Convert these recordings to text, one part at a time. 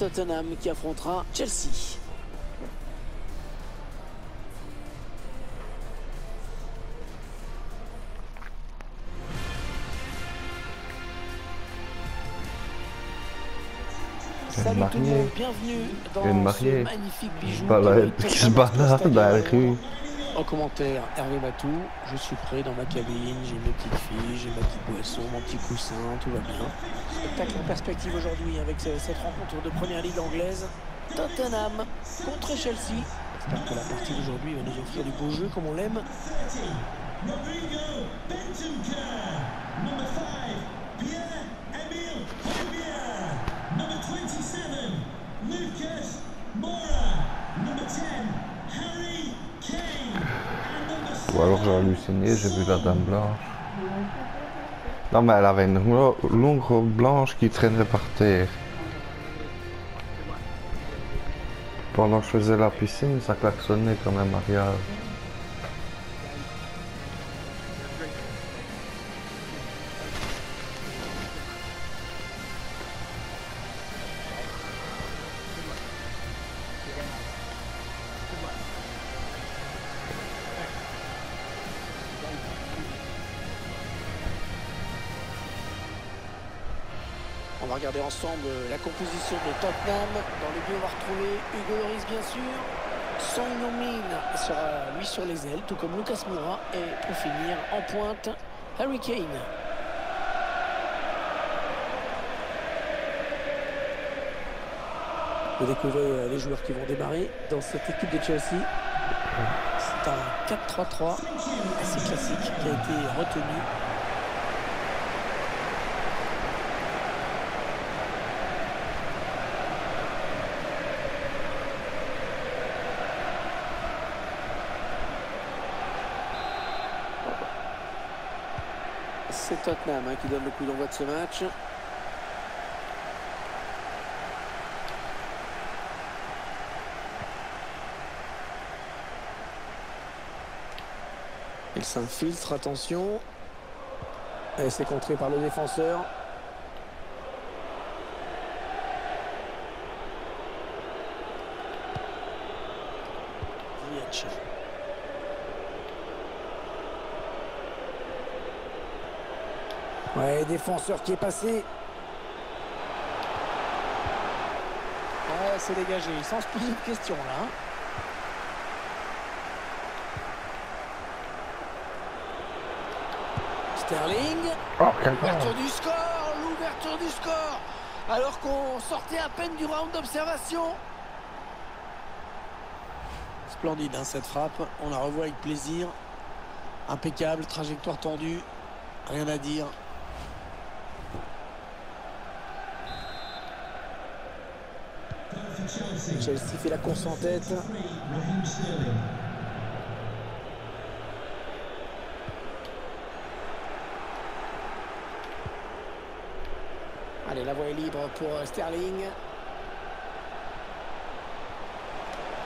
Tottenham qui affrontera Chelsea. Salut tout le monde, bienvenue dans une mariée ce magnifique bijou. qui se balade dans la rue. En commentaire, Hervé Matou, je suis prêt dans ma cabine, j'ai mes petites filles, j'ai ma petite boisson, mon petit coussin, tout va bien. Spectacle en perspective aujourd'hui avec ce- cette rencontre de première ligue anglaise. Tottenham contre Chelsea. J'espère que la partie d'aujourd'hui va nous offrir du beau jeu comme on l'aime. Ou alors j'ai halluciné, j'ai vu la dame blanche. Non mais elle avait une lo- longue robe blanche qui traînait par terre. Pendant que je faisais la piscine, ça klaxonnait comme un mariage. Va regarder ensemble la composition de Tottenham. Dans le but, on va retrouver Hugo Lloris, bien sûr. Son Min sera lui sur les ailes, tout comme Lucas Moura. Et pour finir, en pointe, Harry Kane. Vous découvrez euh, les joueurs qui vont démarrer dans cette équipe de Chelsea. C'est un 4-3-3 assez classique qui a été retenu. C'est Tottenham hein, qui donne le coup d'envoi de ce match. Il s'infiltre, attention. Et c'est contré par le défenseur. Ziyech. Ouais, défenseur qui est passé. Ouais, c'est dégagé, sans se poser de questions là. hein. Sterling, Oh, l'ouverture du score, l'ouverture du score, alors qu'on sortait à peine du round d'observation. Splendide hein, cette frappe, on la revoit avec plaisir. Impeccable, trajectoire tendue, rien à dire. Chelsea fait la course en tête. Allez, la voie est libre pour euh, Sterling.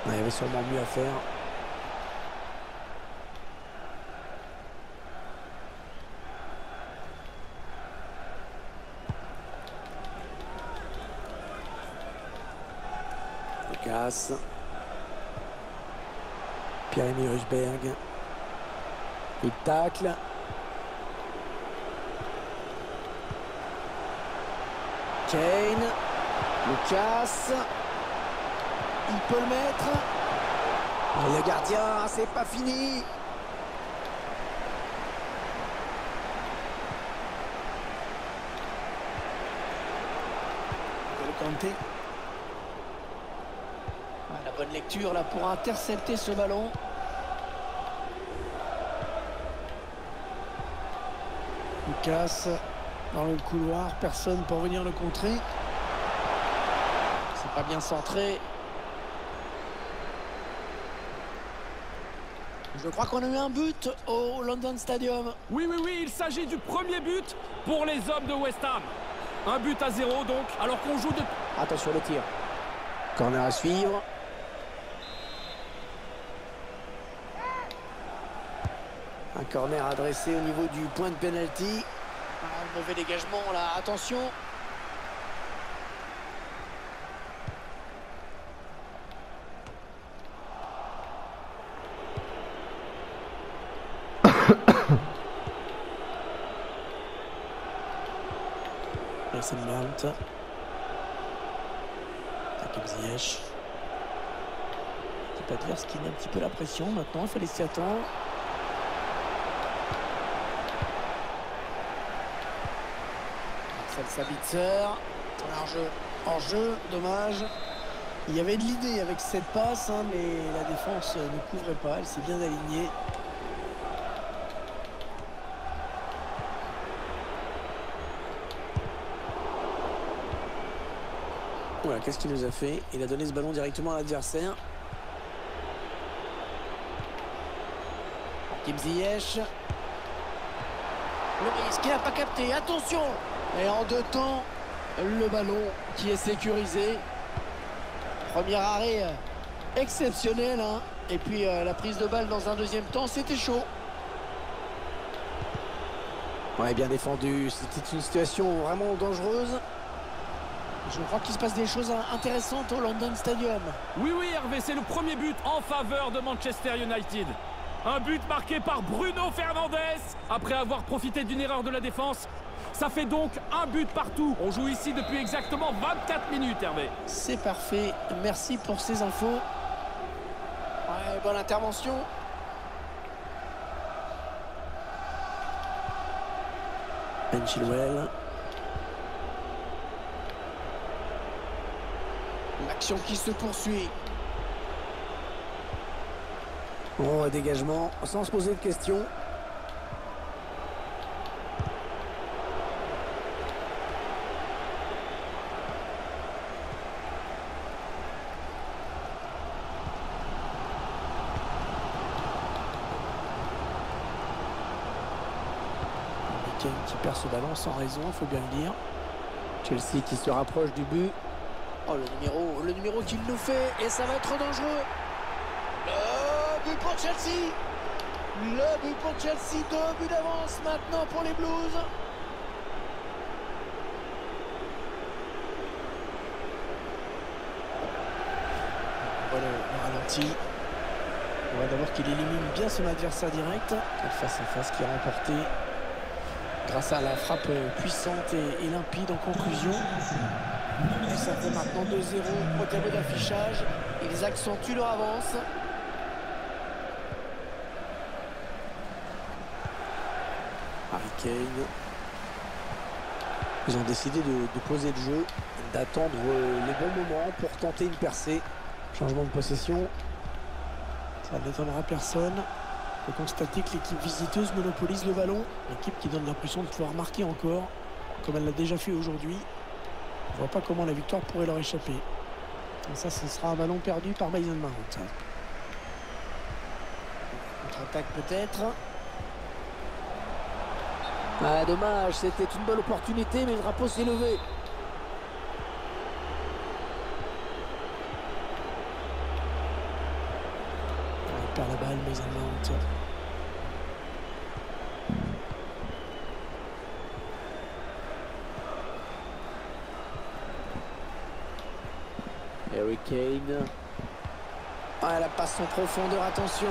Il y avait sûrement mieux à faire. Pierre-Emile Rushberg. Il tacle. Kane. Lucas. Il peut le mettre. Le gardien, c'est pas fini. Bonne lecture là pour intercepter ce ballon. Lucas dans le couloir, personne pour venir le contrer. C'est pas bien centré. Je crois qu'on a eu un but au London Stadium. Oui, oui, oui, il s'agit du premier but pour les hommes de West Ham. Un but à zéro donc, alors qu'on joue de... Attention le tir. Corner à suivre. Corner adressé au niveau du point de pénalty. Ah, mauvais dégagement là, attention. Mason Mount. Takim Ziyech. Pas de ce qui met un petit peu la pression maintenant, il fallait s'y attendre. Sabitzer. Jeu. En jeu, dommage. Il y avait de l'idée avec cette passe, hein, mais la défense ne couvrait pas. Elle s'est bien alignée. Voilà, qu'est-ce qu'il nous a fait? Il a donné ce ballon directement à l'adversaire. Kim Ziyech. Le risque, il n'a pas capté. Attention Et en deux temps, le ballon qui est sécurisé. Premier arrêt euh, exceptionnel. Hein. Et puis euh, la prise de balle dans un deuxième temps, c'était chaud. Ouais, bien défendu. C'était une situation vraiment dangereuse. Je crois qu'il se passe des choses intéressantes au London Stadium. Oui, oui, Hervé, c'est le premier but en faveur de Manchester United. Un but marqué par Bruno Fernandes après avoir profité d'une erreur de la défense. Ça fait donc un but partout. On joue ici depuis exactement 24 minutes, Hervé. C'est parfait. Merci pour ces infos. Ouais, bonne intervention. Ben Chilwell. L'action qui se poursuit. Bon, dégagement, sans se poser de questions. qui perd ce ballon sans raison, il faut bien le dire. Chelsea qui se rapproche du but. Oh, le numéro, le numéro qu'il nous fait, et ça va être dangereux. Le but pour Chelsea. Le but pour Chelsea, deux buts d'avance maintenant pour les Blues. Voilà le ralenti. On va d'abord qu'il élimine bien son adversaire direct. Quel face à face qui est remporté grâce à la frappe puissante et, limpide en conclusion. Ça fait maintenant 2-0 au tableau d'affichage. Ils accentuent leur avance. Harry Kane. Ils ont décidé de, de poser le jeu, d'attendre les bons moments pour tenter une percée. Changement de possession. Ça n'étonnera personne. Peut constater que l'équipe visiteuse monopolise le ballon. L'équipe qui donne l'impression de pouvoir marquer encore, comme elle l'a déjà fait aujourd'hui. On ne voit pas comment la victoire pourrait leur échapper. Et ça, ce sera un ballon perdu par Mason Mount. Contre-attaque peut-être. Ah, dommage, c'était une bonne opportunité, mais le drapeau s'est levé. Perd la balle, Mason Mount. Harry Kane. Ah, la passe en profondeur, attention.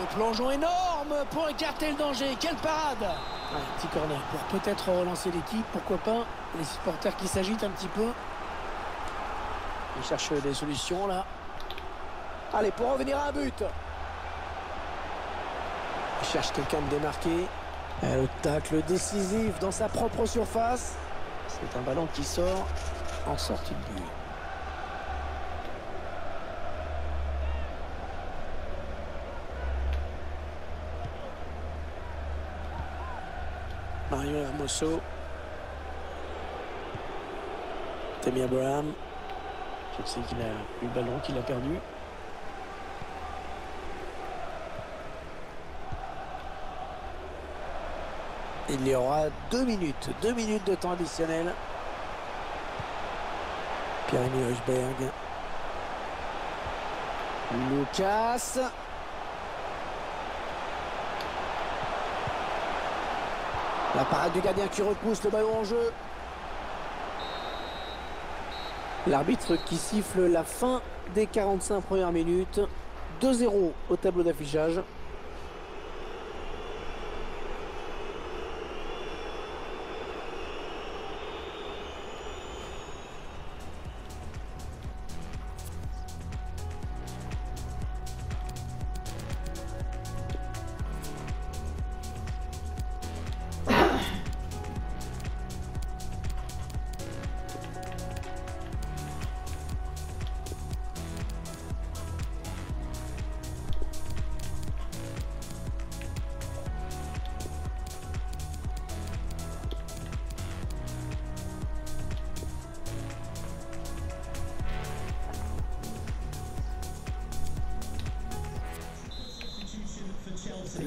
Le plongeon énorme pour écarter le danger. Quelle parade ah, Petit corner pour peut-être relancer l'équipe, pourquoi pas. Les supporters qui s'agitent un petit peu. Ils cherchent des solutions là. Allez, pour revenir à un but. Il cherche quelqu'un de démarqué. Et le tacle décisif dans sa propre surface. C'est un ballon qui sort en sortie de but. Mario Hermoso. Tammy Abraham. Je sais qu'il a eu le ballon, qu'il a perdu. Il y aura deux minutes, deux minutes de temps additionnel. Pierre-Emile Huchberg. Lucas. La parade du gardien qui repousse le ballon en jeu. L'arbitre qui siffle la fin des 45 premières minutes. 2-0 au tableau d'affichage.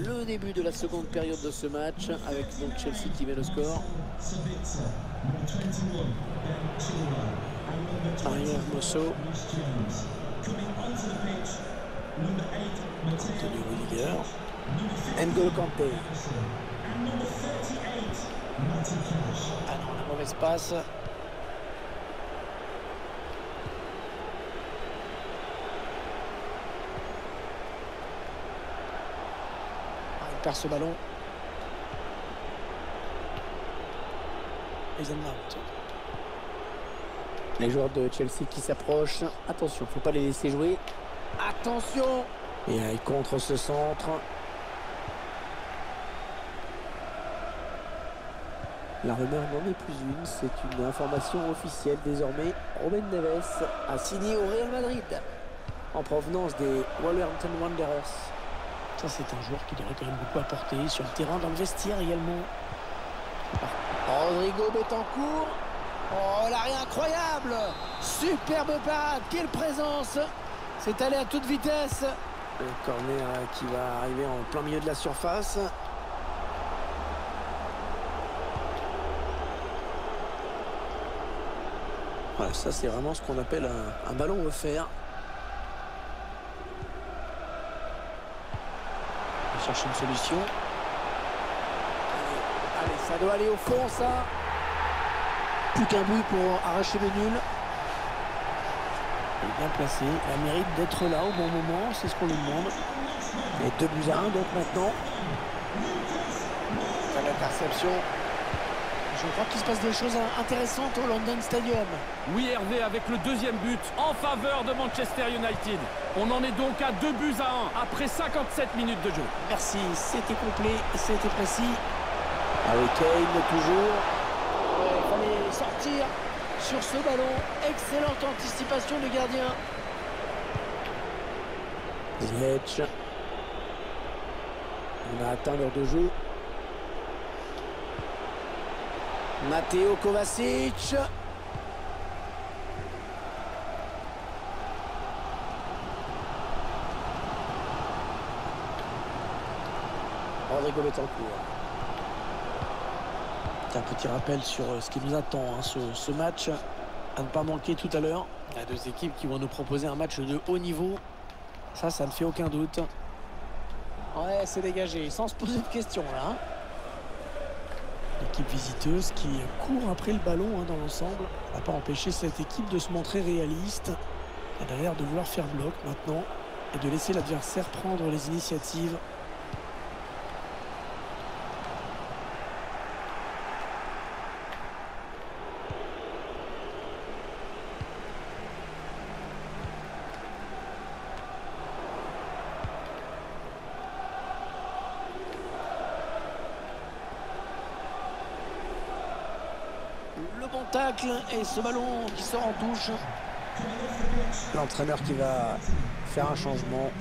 Le début de la seconde période de ce match avec donc Chelsea qui met le score. Arrière Mosso. Anthony Rudiger. N'Golo Kanté. Ah non, la mauvaise passe. Perd ce ballon. Les joueurs de Chelsea qui s'approchent. Attention, faut pas les laisser jouer. Attention Et il contre ce centre. La rumeur n'en est plus une, c'est une information officielle désormais. Robin Neves a signé au Real Madrid en provenance des Wolverhampton Wanderers. Ça c'est un joueur qui devrait quand même beaucoup apporter sur le terrain, dans le vestiaire également. Rodrigo Betancourt. Oh l'arrêt incroyable Superbe parade, quelle présence C'est allé à toute vitesse. Le corner qui va arriver en plein milieu de la surface. Voilà, ça c'est vraiment ce qu'on appelle un, un ballon offert. On va chercher une solution. Allez, allez, ça doit aller au fond ça. Plus qu'un but pour arracher le nul. Est bien placé. Il mérite d'être là au bon moment, c'est ce qu'on lui demande. Et deux buts à un donc maintenant. L'interception. Je crois qu'il se passe des choses intéressantes au London Stadium. Oui Hervé avec le deuxième but en faveur de Manchester United. On en est donc à deux buts à un après 57 minutes de jeu. Merci, c'était complet, c'était précis. Harry Kane toujours. Il fallait sortir sur ce ballon. Excellente anticipation du gardien. Ziyech. On a atteint l'heure de jeu. Matteo Kovacic. Rodrigo Betancourt. Un petit rappel sur euh, ce qui nous attend, hein, ce, ce, match à ne pas manquer tout à l'heure. Il y a deux équipes qui vont nous proposer un match de haut niveau. Ça, ça ne fait aucun doute. Ouais, c'est dégagé, sans se poser de questions là. Hein. L'équipe visiteuse qui court après le ballon hein, dans l'ensemble. n'a pas empêché cette équipe de se montrer réaliste. Elle a l'air de vouloir faire bloc maintenant et de laisser l'adversaire prendre les initiatives. Le bon tacle et ce ballon qui sort en touche. L'entraîneur qui va faire un changement.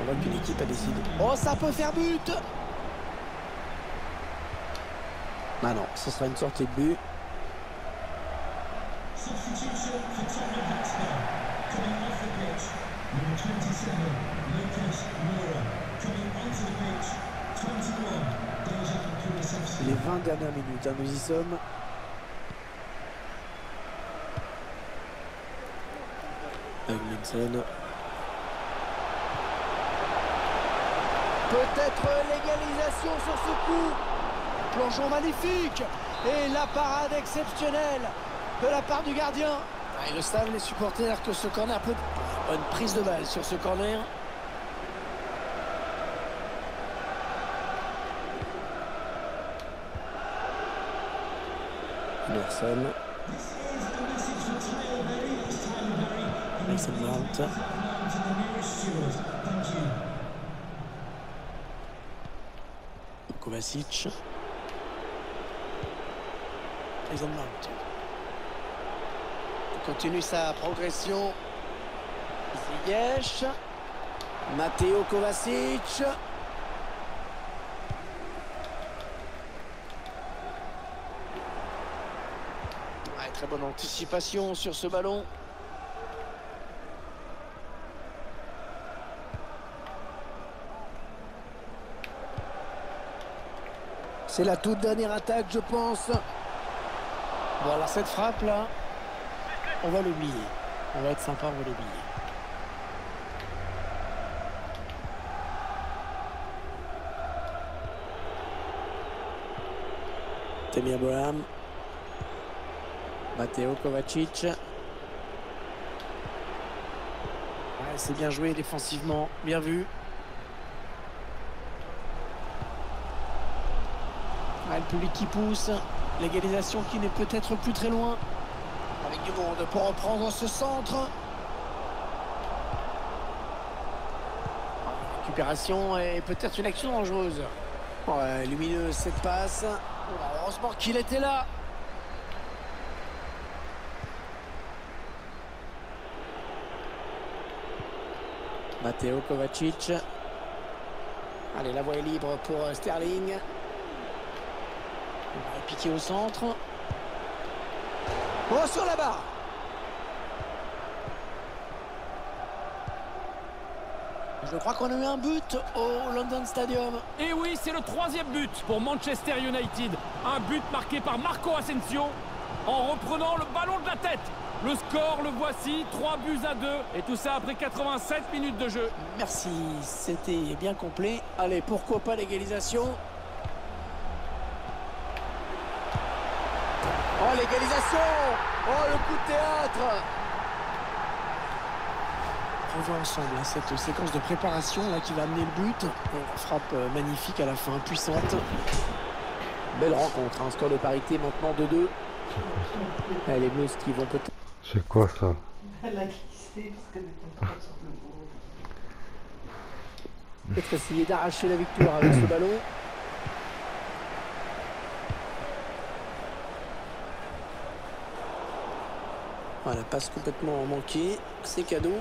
On voit qu'une équipe a décidé. Oh, ça peut faire but Ah non, ce sera une sortie de but. Les 20 dernières minutes, hein, nous y sommes. Peut-être l'égalisation sur ce coup. Plongeon magnifique. Et la parade exceptionnelle de la part du gardien. Ah, ils le savent les supporters que ce corner peut... Bonne prise de balle sur ce corner. Anderson. Mason Mount. Kovacic. Mason Mount. Il continue sa progression. Ziyech. Matteo Kovacic. bonne anticipation sur ce ballon. C'est la toute dernière attaque, je pense. Voilà, cette frappe-là, on va l'oublier. On va être sympa, on va l'oublier. Tammy Abraham. Matteo Kovacic. Ouais, c'est bien joué défensivement, bien vu. Ouais, le public qui pousse, l'égalisation qui n'est peut-être plus très loin. Avec du monde pour reprendre ce centre. Récupération et peut-être une action dangereuse. Ouais, lumineuse cette passe. Heureusement qu'il était là. Matteo Kovacic. Allez, la voie est libre pour Sterling. Piquer au centre. Oh, sur la barre Je crois qu'on a eu un but au London Stadium. Et oui, c'est le troisième but pour Manchester United. Un but marqué par Marco Asensio en reprenant le ballon de la tête. Le score, le voici, 3 buts à 2. Et tout ça après 87 minutes de jeu. Merci, c'était bien complet. Allez, pourquoi pas l'égalisation? Oh, l'égalisation Oh, le coup de théâtre On voit ensemble hein, cette séquence de préparation là qui va amener le but. Une frappe euh, magnifique à la fin, puissante. Belle rencontre, un hein, score de parité maintenant de 2. Les Blues qui vont peut-être... C'est quoi ça Elle a glissé parce qu'elle était pas sur le bout. Peut-être essayer d'arracher la victoire avec ce ballon. Voilà, passe complètement manquée. C'est cadeau.